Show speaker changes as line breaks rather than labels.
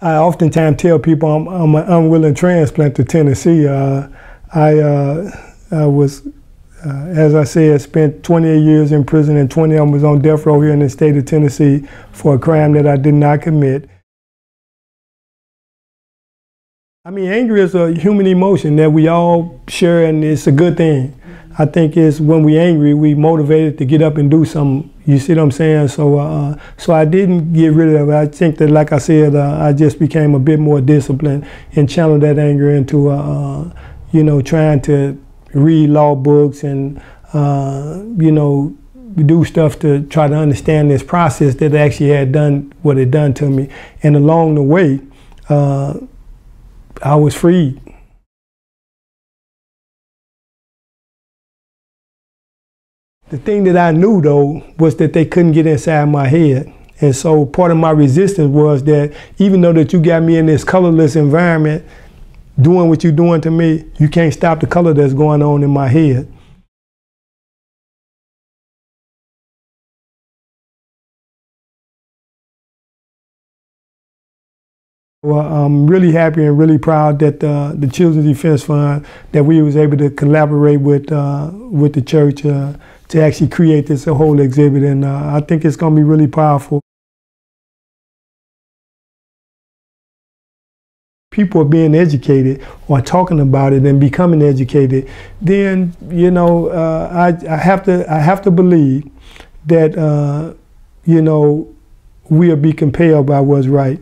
I oftentimes tell people I'm, I'm an unwilling transplant to Tennessee. Uh, I, uh, I was, uh, as I said, spent 28 years in prison and 20 of them was on death row here in the state of Tennessee for a crime that I did not commit. I mean, anger is a human emotion that we all share, and it's a good thing. I think it's when we're angry, we motivated to get up and do something. You see what I'm saying? So, uh, so I didn't get rid of it. I think that, like I said, uh, I just became a bit more disciplined and channeled that anger into, uh, uh you know, trying to read law books and, uh, you know, do stuff to try to understand this process that actually had done what it done to me. And along the way, uh, I was freed. The thing that I knew though was that they couldn't get inside my head. And so part of my resistance was that even though that you got me in this colorless environment, doing what you're doing to me, you can't stop the color that's going on in my head. Well, I'm really happy and really proud that uh, the Children's Defense Fund that we was able to collaborate with uh, with the church uh, to actually create this whole exhibit, and uh, I think it's going to be really powerful. People are being educated or talking about it and becoming educated. Then you know, uh, I, I have to I have to believe that uh, you know we'll be compelled by what's right.